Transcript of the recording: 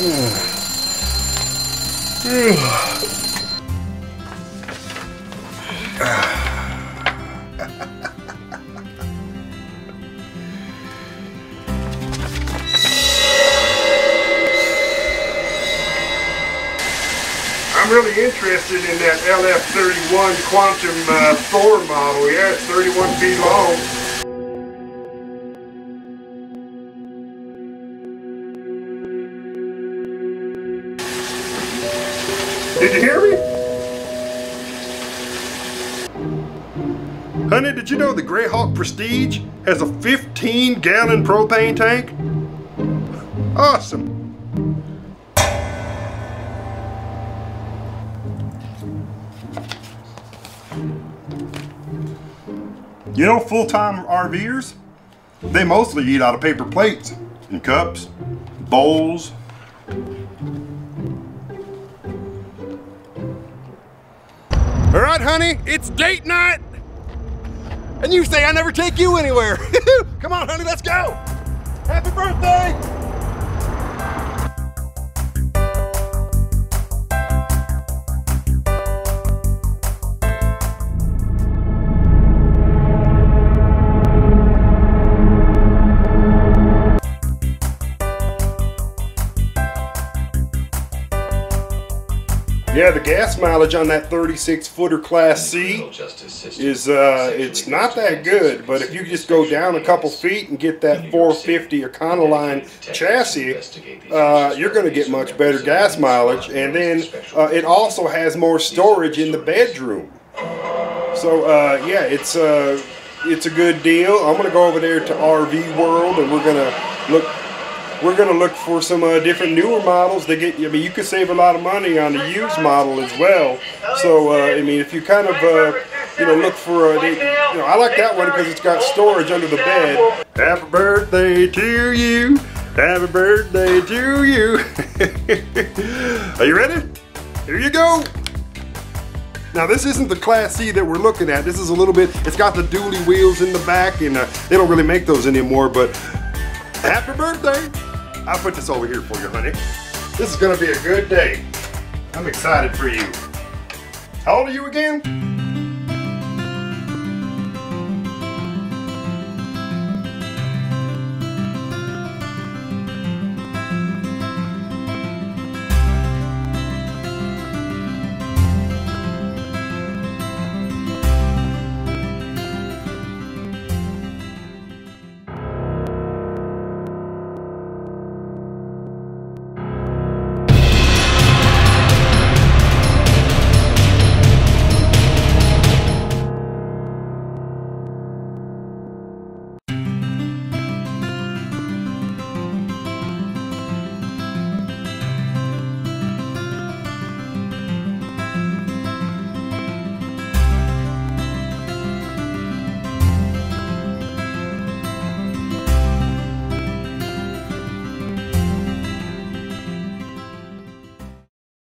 I'm really interested in that LF31 Quantum uh, Thor model. Yeah, it's 31 feet long. Did you hear me? Honey, did you know the Greyhawk Prestige has a 15 gallon propane tank? Awesome. You know, full-time RVers, they mostly eat out of paper plates and cups, bowls. All right, honey, it's date night. And you say I never take you anywhere. Come on, honey, let's go. Happy birthday. Yeah, the gas mileage on that 36 footer Class C is uh, it's not that good. But if you just go down a couple feet and get that 450 Econoline chassis, uh, you're going to get much better gas mileage. And then uh, it also has more storage in the bedroom. So uh, yeah, it's uh, it's a good deal. I'm going to go over there to RV World and we're going to look we're going to look for some uh, different newer models. They get, I mean, you could save a lot of money on the used model as well. So, uh, I mean, if you kind of, uh, you know, look for, a, you know, I like that one because it's got storage under the bed. Happy birthday to you. Happy birthday to you. Are you ready? Here you go. Now this isn't the Class C that we're looking at. This is a little bit, it's got the dually wheels in the back and uh, they don't really make those anymore, but happy birthday. I'll put this over here for you, honey. This is gonna be a good day. I'm excited for you. How old are you again?